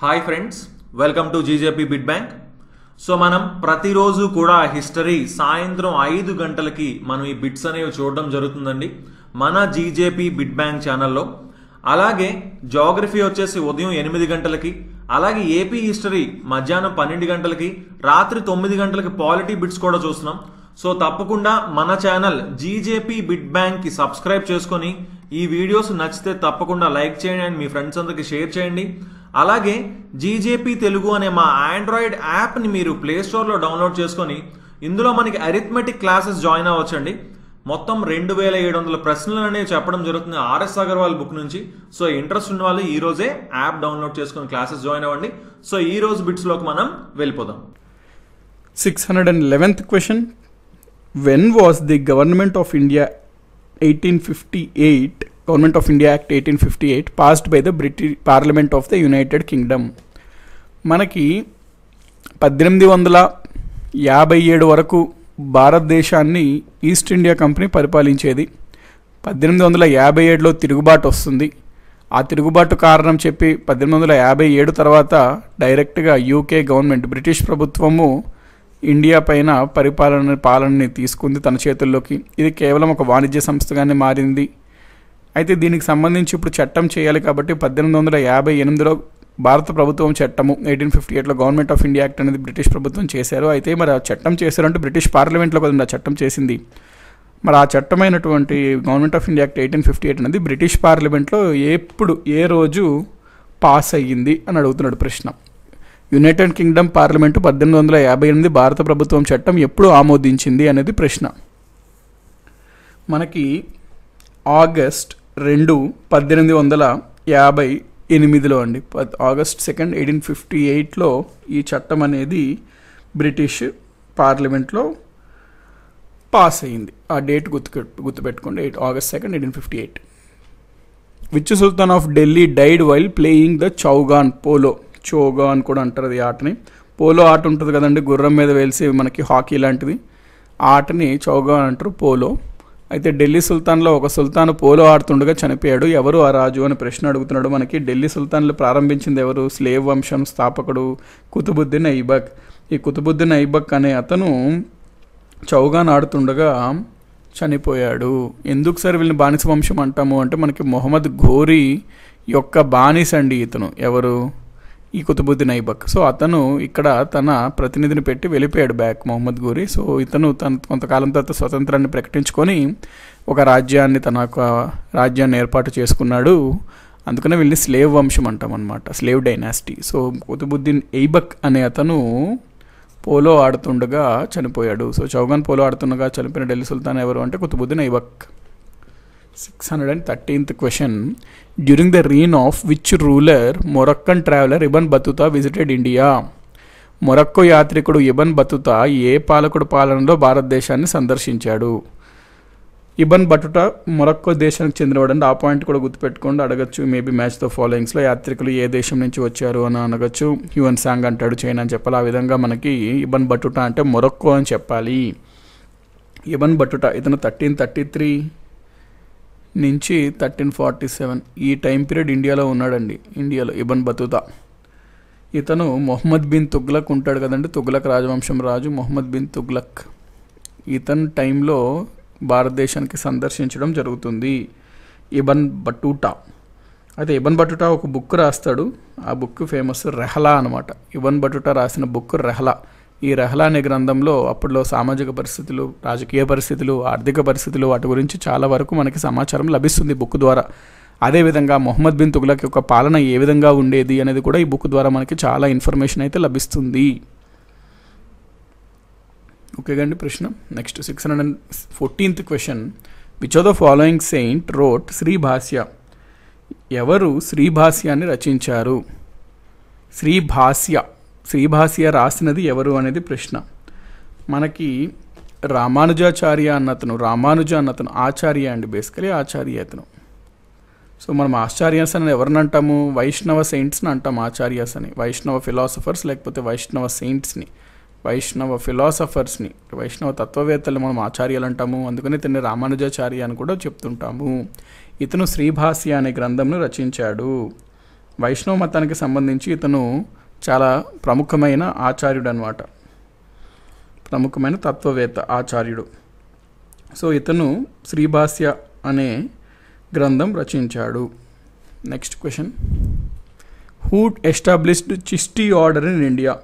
Hi friends welcome to GJP bid bank so మనం ప్రతిరోజు కూడా హిస్టరీ సాయంత్రం ఐదు గంటలకి మనం ఈ బిట్స్ అనేవి చూడడం జరుగుతుందండి. మన జీజేపీ బిడ్ బ్యాంక్ ఛానల్లో అలాగే జోగ్రఫీ వచ్చేసి ఉదయం ఎనిమిది గంటలకి అలాగే ఏపీ హిస్టరీ మధ్యాహ్నం పన్నెండు గంటలకి రాత్రి తొమ్మిది గంటలకి పాలిటీ బిట్స్ కూడా చూస్తున్నాం. సో తప్పకుండా మన ఛానల్ జీజేపీ బిడ్ బ్యాంక్కి సబ్స్క్రైబ్ చేసుకొని ఈ వీడియోస్ నచ్చితే తప్పకుండా లైక్ చేయండి అండ్ మీ ఫ్రెండ్స్ అందరికి షేర్ చేయండి. అలాగే జీజేపీ తెలుగు అనే మా ఆండ్రాయిడ్ యాప్ని మీరు ప్లే స్టోర్లో డౌన్లోడ్ చేసుకొని ఇందులో మనకి అరిథమెటిక్ క్లాసెస్ జాయిన్ అవ్వచ్చండి. మొత్తం రెండు వేల ఏడు వందల ప్రశ్నలు అనేవి చెప్పడం జరుగుతుంది ఆర్ఎస్ అగర్వాల్ బుక్ నుంచి. సో ఇంట్రెస్ట్ ఉన్న వాళ్ళు ఈ రోజే యాప్ డౌన్లోడ్ చేసుకొని క్లాసెస్ జాయిన్ అవ్వండి. సో ఈ రోజు బిట్స్లోకి మనం వెళ్ళిపోదాం. Six hundred and eleventh question when was the government of India eighteen fifty eight government of india act 1858 passed by the British parliament of the United Kingdom మనకి పద్దెనిమిది వందల యాభై ఏడు వరకు భారతదేశాన్ని ఈస్ట్ ఇండియా కంపెనీ పరిపాలించేది. పద్దెనిమిది వందల యాభై ఏడులో తిరుగుబాటు వస్తుంది. ఆ తిరుగుబాటు కారణం చెప్పి పద్దెనిమిది వందల యాభై ఏడు తర్వాత డైరెక్ట్గా యూకే గవర్నమెంట్ బ్రిటిష్ ప్రభుత్వము ఇండియా పైన పరిపాలన పాలనని తీసుకుంది తన చేతుల్లోకి. ఇది కేవలం ఒక వాణిజ్య సంస్థగానే మారింది. అయితే దీనికి సంబంధించి ఇప్పుడు చట్టం చేయాలి కాబట్టి పద్దెనిమిది వందల యాభై ఎనిమిదిలో భారత ప్రభుత్వం చట్టము ఎయిటీన్ ఫిఫ్టీ ఎయిట్లో గవర్నమెంట్ ఆఫ్ ఇండియా యాక్ట్ అనేది బ్రిటిష్ ప్రభుత్వం చేశారు. అయితే మరి ఆ చట్టం చేశారంటే బ్రిటిష్ పార్లమెంట్లో కదండి ఆ చట్టం చేసింది. మరి ఆ చట్టమైనటువంటి government of India act eighteen fifty eight అనేది బ్రిటిష్ పార్లమెంట్లో ఎప్పుడు ఏ రోజు పాస్ అయ్యింది అని అడుగుతున్నాడు ప్రశ్న. యునైటెడ్ కింగ్డమ్ పార్లమెంటు పద్దెనిమిది వందల యాభై ఎనిమిది భారత ప్రభుత్వం చట్టం ఎప్పుడు ఆమోదించింది అనేది ప్రశ్న. మనకి ఆగస్ట్ రెండు పద్దెనిమిది వందల యాభై ఎనిమిదిలో అండి. పద్ ఆగస్ట్ సెకండ్ ఎయిటీన్ ఫిఫ్టీ ఎయిట్లో ఈ చట్టం అనేది బ్రిటిష్ పార్లమెంట్లో పాస్ అయింది ఆ డేట్ గుర్తు గుర్తుపెట్టుకోండి eight August second eighteen fifty eight. Which sultan of Delhi died while playing the chaugan polo. చోగా అని కూడా అంటారు ఈ ఆటని. పోలో ఆట ఉంటుంది కదండి గుర్రం మీద వేల్సి మనకి హాకీ లాంటిది. ఆటని చౌగా అంటారు పోలో. అయితే ఢిల్లీ సుల్తాన్లో ఒక సుల్తాను పోలో ఆడుతుండగా చనిపోయాడు. ఎవరు ఆ రాజు అని ప్రశ్న అడుగుతున్నాడు మనకి. ఢిల్లీ సుల్తాన్లు ప్రారంభించింది ఎవరు? స్లేవ్ వంశం స్థాపకుడు కుతుబుద్దీన్ ఐబక్. ఈ కుతుబుద్దీన్ ఐబక్ అనే అతను చౌగాన్ ఆడుతుండగా చనిపోయాడు. ఎందుకు సార్ వీళ్ళని బానిస వంశం అంటాము? అంటే మనకి మొహమ్మద్ ఘోరీ యొక్క బానిస అండి ఇతను. ఎవరు? ఈ కుతుబుద్దీన్ ఐబక్ సో అతను ఇక్కడ తన ప్రతినిధిని పెట్టి వెళ్ళిపోయాడు బ్యాక్ మొహమ్మద్ గూరి. సో ఇతను తన కొంతకాలం తర్వాత స్వతంత్రాన్ని ప్రకటించుకొని ఒక రాజ్యాన్ని తన ఒక రాజ్యాన్ని ఏర్పాటు చేసుకున్నాడు. అందుకనే వీళ్ళని స్లేవ్ వంశం అంటాం అనమాట slave dynasty. So Qutbuddin Aibak అనే అతను పోలో ఆడుతుండగా చనిపోయాడు. సో చౌగాన్ పోలో ఆడుతుండగా చనిపోయిన ఢిల్లీ సుల్తాన్ ఎవరు అంటే Qutubuddin Aibak six hundred and thirteenth question during the reign of which ruler Moroccan traveller Ibn Battuta visited India Morocco యాత్రికుడు Ibn Battuta ఏ పాలకుడు పాలనలో భారతదేశాన్ని సందర్శించాడు? ఇబన్ బటుటా మొరక్కో దేశానికి చెందినవాడు ఆ పాయింట్ కూడా గుర్తుపెట్టుకోండి. అడగచ్చు మేబీ మ్యాచ్తో ఫాలోయింగ్స్లో యాత్రికులు ఏ దేశం నుంచి వచ్చారు అని అనగచ్చు. హ్యూన్ సాంగ్ అంటాడు చైనా అని చెప్పాలి. ఆ విధంగా మనకి ఇబన్ బటుటా అంటే మొరక్కో అని చెప్పాలి. ఇబన్ బటుటా ఇతను థర్టీన్ థర్టీ త్రీ నుంచి థర్టీన్ ఫార్టీ సెవెన్ ఈ టైం పీరియడ్ ఇండియాలో ఉన్నాడండి. ఇండియాలో ఇబన్ బతుతా. ఇతను మొహమ్మద్ బిన్ తుగ్లక్ ఉంటాడు కదండి. తుగ్లక్ రాజవంశం రాజు మొహమ్మద్ బిన్ తుగ్లక్. ఇతను టైంలో భారతదేశానికి సందర్శించడం జరుగుతుంది. Ibn Batuta. అయితే ఇబన్ బటుటా ఒక బుక్ రాస్తాడు. ఆ బుక్ ఫేమస్ రెహలా అనమాట ఇబన్ బటుటా రాసిన బుక్ రెహలా. ఈ రెహలా అనే గ్రంథంలో అప్పట్లో సామాజిక పరిస్థితులు రాజకీయ పరిస్థితులు ఆర్థిక పరిస్థితులు వాటి గురించి చాలా వరకు మనకి సమాచారం లభిస్తుంది బుక్ ద్వారా. అదేవిధంగా మొహమ్మద్ బిన్ తుగ్లక్ యొక్క పాలన ఏ విధంగా ఉండేది అనేది కూడా ఈ బుక్ ద్వారా మనకి చాలా ఇన్ఫర్మేషన్ అయితే లభిస్తుంది. ఓకే అండి ప్రశ్న. Next six hundred and fourteenth question. Which of the following saint wrote Sribhashya ఎవరు శ్రీభాష్యాన్ని రచించారు? శ్రీభాష్య శ్రీభాస్య రాసినది ఎవరు అనేది ప్రశ్న. మనకి రామానుజాచార్య అన్నతను రామానుజ అన్నతను ఆచార్య అండి బేసికలీ ఆచార్య అతను. సో మనం ఆచార్యస్ అని ఎవరిని అంటాము? వైష్ణవ సెయింట్స్ని అంటాం ఆచార్యస్ అని. వైష్ణవ ఫిలాసఫర్స్ లేకపోతే వైష్ణవ సెయింట్స్ని. వైష్ణవ ఫిలాసఫర్స్ని వైష్ణవ తత్వవేత్తలు మనం ఆచార్యులు అంటాము. అందుకని ఇతన్ని రామానుజాచార్య అని కూడా చెప్తుంటాము. ఇతను శ్రీభాస్య అనే గ్రంథంను రచించాడు. వైష్ణవ మతానికి సంబంధించి ఇతను చాలా ప్రముఖమైన ఆచార్యుడు అనమాట ప్రముఖమైన తత్వవేత్త ఆచార్యుడు. సో ఇతను శ్రీభాష్య అనే గ్రంథం రచించాడు. Next question who established Chishti order in India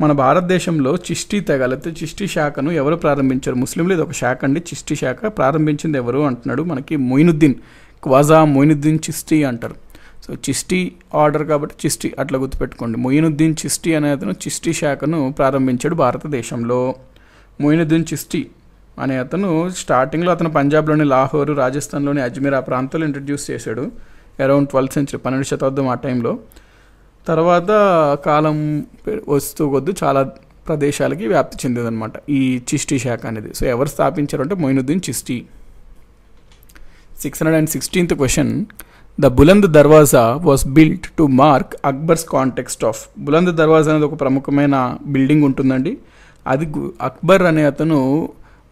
మన భారతదేశంలో చిష్టి తెగ లేకపోతే చిష్టి శాఖను ఎవరు ప్రారంభించారు? ముస్లింలు ఇది ఒక శాఖ అండి. చిష్టి శాఖ ప్రారంభించింది ఎవరు అంటున్నాడు మనకి మొయినుద్దీన్ క్వాజా మొయినుద్దీన్ చిష్టి అంటారు. సో చిష్టి ఆర్డర్ కాబట్టి చిష్టి అట్లా గుర్తుపెట్టుకోండి. మొయినుద్దీన్ చిష్టి అనే అతను చిష్టి శాఖను ప్రారంభించాడు భారతదేశంలో. మొయినుద్దీన్ చిష్టి అనే అతను స్టార్టింగ్లో అతను పంజాబ్లోని లాహోరు రాజస్థాన్లోని అజ్మీర్ ఆ ప్రాంతాలు ఇంట్రడ్యూస్ చేశాడు అరౌండ్ ట్వెల్త్ సెంచరీ పన్నెండు శతాబ్దం ఆ టైంలో. తర్వాత కాలం వస్తూ కొద్ది చాలా ప్రదేశాలకి వ్యాప్తి చెందిందనమాట ఈ చిష్టి శాఖ అనేది. సో ఎవరు స్థాపించారు అంటే Moinuddin Chishti. Six hundred and sixteenth question the Buland Darwaza was built to mark Akbar's conquest of Buland Darwaza అనేది ఒక ప్రముఖమైన బిల్డింగ్ ఉంటుందండి. అది గు- అక్బర్ అనే అతను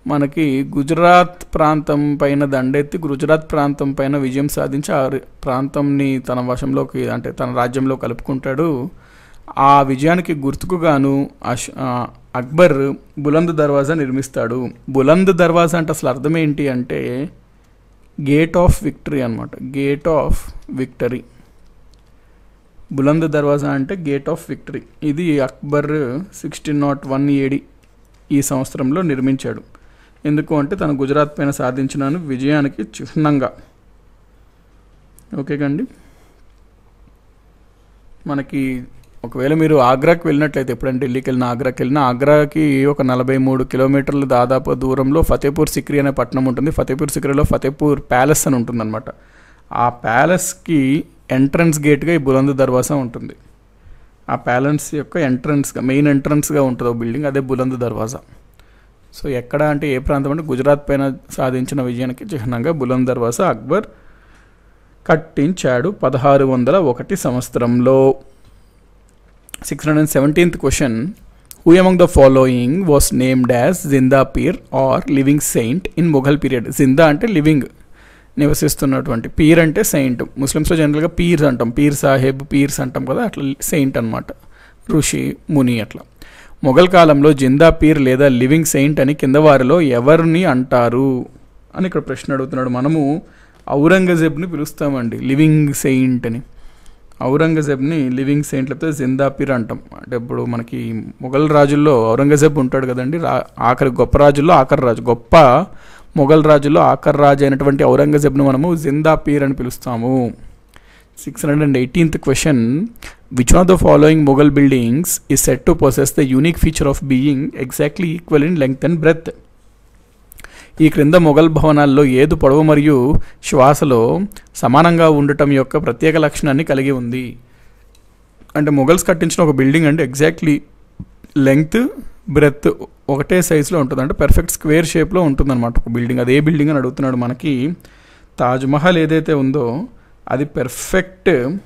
మనకి గుజరాత్ ప్రాంతం పైన దండెత్తి గుజరాత్ ప్రాంతం పైన విజయం సాధించి ఆ ప్రాంతంని తన వశంలోకి అంటే తన రాజ్యంలో కలుపుకుంటాడు. ఆ విజయానికి గుర్తుకుగాను అష్ అక్బర్ బులంద్ దర్వాజా నిర్మిస్తాడు. బులంద్ దర్వాజా అంటే అసలు అర్థం ఏంటి అంటే గేట్ ఆఫ్ విక్టరీ అనమాట gate of victory. Buland Darwaza అంటే గేట్ ఆఫ్ విక్టరీ. ఇది Akbar sixteen nought one AD ఈ సంవత్సరంలో నిర్మించాడు. ఎందుకు అంటే తను గుజరాత్ పైన సాధించిన విజయానికి చిహ్నంగా. ఓకే కండి. మనకి ఒకవేళ మీరు ఆగ్రాకి వెళ్ళినట్లయితే ఎప్పుడైనా ఢిల్లీకి వెళ్ళిన ఆగ్రాకి వెళ్ళినా ఆగ్రాకి ఒక నలభై మూడు కిలోమీటర్లు దాదాపు దూరంలో ఫతేపూర్ సిక్రీ అనే పట్టణం ఉంటుంది. ఫతేపూర్ సిక్రీలో ఫతేపూర్ ప్యాలెస్ అని ఉంటుందన్నమాట. ఆ ప్యాలెస్కి ఎంట్రన్స్ గేట్గా ఈ బులంద్ దర్వాజా ఉంటుంది. ఆ ప్యాలెస్ యొక్క ఎంట్రన్స్గా మెయిన్ ఎంట్రన్స్గా ఉంటుంది ఒక బిల్డింగ్ అదే బులంద్ దర్వాజా. సో ఎక్కడ అంటే ఏ ప్రాంతం అంటే గుజరాత్ పైన సాధించిన విజయానికి చిహ్నంగా బులంద్ దర్వాజా అక్బర్ కట్టించాడు పదహారు వందల ఒకటి సంవత్సరంలో. Six hundred and seventeenth question who among the following was named as Zinda Pir or living saint in Mughal period Zinda అంటే లివింగ్ నివసిస్తున్నటువంటి. పీర్ అంటే సెయింట్ ముస్లిమ్స్లో జనరల్గా పీర్స్ అంటాం. పీర్ సాహెబ్ పీర్స్ అంటాం కదా. అట్లా సెయింట్ అనమాట ఋషి ముని అట్లా. మొఘల్ కాలంలో జిందా పీర్ లేదా లివింగ్ సెయింట్ అని కింద వారిలో ఎవరిని అంటారు? అని ఇక్కడ ప్రశ్న అడుగుతున్నాడు. మనము ఔరంగజేబ్ని పిలుస్తామండి. లివింగ్ సెయింట్ అని. ఔరంగజేబ్ని లివింగ్ సెయింట్ లేకపోతే జిందా పీర్ అంటాం. అంటే ఇప్పుడు మనకి మొఘల్ రాజుల్లో ఔరంగజేబ్ ఉంటాడు కదండి. రా ఆఖరి గొప్ప రాజుల్లో ఆఖరి రాజు గొప్ప మొఘల్ రాజుల్లో ఆఖరి రాజు అయినటువంటి ఔరంగజేబ్ను మనము జిందా పీర్ అని పిలుస్తాము. Six hundred and eighteenth question. Which are the following Mughal buildings is set to possess the unique feature of being exactly equal in length and breadth ఈ క్రింద మొఘల్ భవనాల్లో ఏదు పొడవు మరియు శ్వాసలో సమానంగా ఉండటం యొక్క ప్రత్యేక లక్షణాన్ని కలిగి ఉంది. అంటే మొఘల్స్ కట్టించిన ఒక బిల్డింగ్ అంటే ఎగ్జాక్ట్లీ లెంగ్త్ బ్రెత్ ఒకటే సైజులో ఉంటుంది అంటే పర్ఫెక్ట్ స్క్వేర్ షేప్లో ఉంటుందన్నమాట ఒక బిల్డింగ్. అదే బిల్డింగ్ అని అడుగుతున్నాడు మనకి. తాజ్మహల్ ఏదైతే ఉందో అది పెర్ఫెక్ట్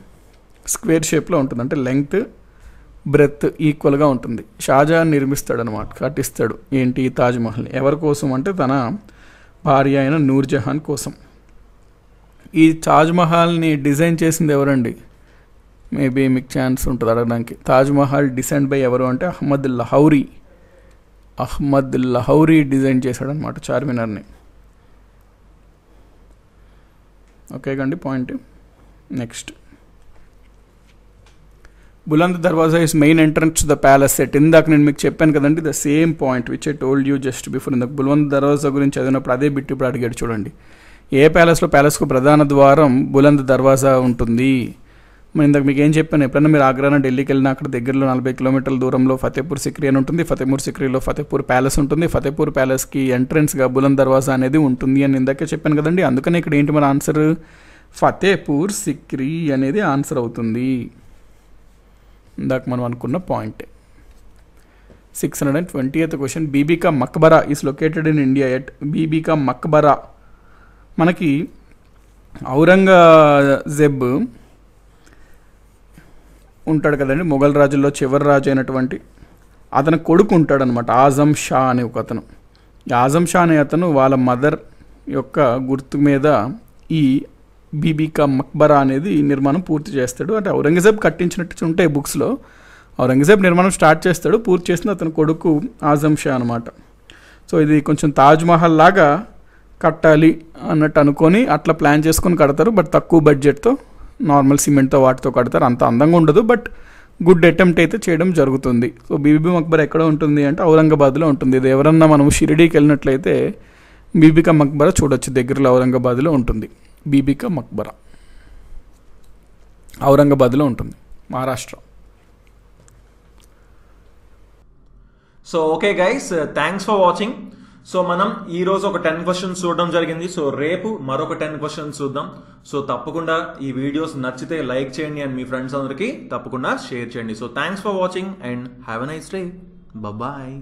స్క్వేర్ షేప్లో ఉంటుంది అంటే లెంగ్త్ బ్రెత్ ఈక్వల్గా ఉంటుంది. షాజహాన్ నిర్మిస్తాడు అనమాట కట్టిస్తాడు. ఏంటి? తాజ్మహల్ని ఎవరి కోసం అంటే తన భార్య అయిన నూర్జహాన్ కోసం. ఈ తాజ్మహల్ని డిజైన్ చేసింది ఎవరండి? మేబీ మీకు ఛాన్స్ ఉంటుంది అడగడానికి. తాజ్మహల్ డిసైన్ బై ఎవరు అంటే అహ్మద్ లహౌరీ. అహ్మద్ లహౌరీ డిజైన్ చేశాడనమాట చార్మినార్ని. ఓకే కండి point. Next. Buland Darwaza is main entrance to the palace set ఇందాక నేను మీకు చెప్పాను కదండి the same point which I told you just before ఇందాక బులంద్ దర్వాజా గురించి చదివినప్పుడు అదే బిట్టు ఇప్పుడు అడిగాడు చూడండి. ఏ ప్యాలెస్లో ప్యాలెస్కు ప్రధాన ద్వారం బులంద్ దర్వాజా ఉంటుంది? మరి ఇందాక మీకు ఏం చెప్పాను? ఎప్పుడైనా మీరు ఆగ్రాన ఢిల్లీకి వెళ్ళినా అక్కడ దగ్గరలో నలభై కిలోమీటర్ల దూరంలో ఫతేపూర్ సిక్రీ అని ఉంటుంది. ఫతేపూర్ సిక్రీలో ఫతేపూర్ ప్యాలెస్ ఉంటుంది. ఫతేపూర్ ప్యాలెస్కి ఎంట్రన్స్గా బులంద్ దర్వాజా అనేది ఉంటుంది అని ఇందాకే చెప్పాను కదండి. అందుకనే ఇక్కడ ఏంటి మన ఆన్సర్ ఫతేపూర్ సిక్రీ అనేది ఆన్సర్ అవుతుంది. ఇందాక మనం అనుకున్న point six hundred and twenty eighth question Bibi ka Maqbara is located in India at Bibi ka Maqbara మనకి ఔరంగజెబ్ ఉంటాడు కదండి మొఘల్ రాజుల్లో చివరి రాజు అయినటువంటి. అతని కొడుకు ఉంటాడనమాట ఆజం షా అనే ఒక అతను. ఆజం షా అనే అతను వాళ్ళ మదర్ యొక్క గుర్తు మీద ఈ బీబీకా మక్బరా అనేది నిర్మాణం పూర్తి చేస్తాడు. అంటే ఔరంగజేబ్ కట్టించినట్టు ఉంటాయి బుక్స్లో. ఔరంగజేబ్ నిర్మాణం స్టార్ట్ చేస్తాడు. పూర్తి చేసిన అతని కొడుకు ఆజం షా అనమాట సో ఇది కొంచెం తాజ్మహల్ లాగా కట్టాలి అన్నట్టు అనుకొని అట్లా ప్లాన్ చేసుకొని కడతారు. బట్ తక్కువ బడ్జెట్తో నార్మల్ సిమెంట్తో వాటితో కడతారు. అంత అందంగా ఉండదు. బట్ గుడ్ అటెంప్ట్ అయితే చేయడం జరుగుతుంది. సో బీబీ మక్బర్ ఎక్కడ ఉంటుంది అంటే ఔరంగాబాద్లో ఉంటుంది. ఇది ఎవరన్నా మనం షిరిడీకి వెళ్ళినట్లయితే బీబీకా మక్బరా చూడొచ్చు. దగ్గరలో ఔరంగాబాద్లో ఉంటుంది. బీబికా మక్బరా. ఔరంగాబాద్లో ఉంటుంది Maharashtra. So okay guys thanks for watching. So మనం ఈరోజు ఒక టెన్ క్వశ్చన్స్ చూడడం జరిగింది. సో రేపు మరొక టెన్ క్వశ్చన్స్ చూద్దాం. సో తప్పకుండా ఈ వీడియోస్ నచ్చితే లైక్ చేయండి అండ్ మీ ఫ్రెండ్స్ అందరికీ తప్పకుండా షేర్ చేయండి. So thanks for watching and have a nice day. Bye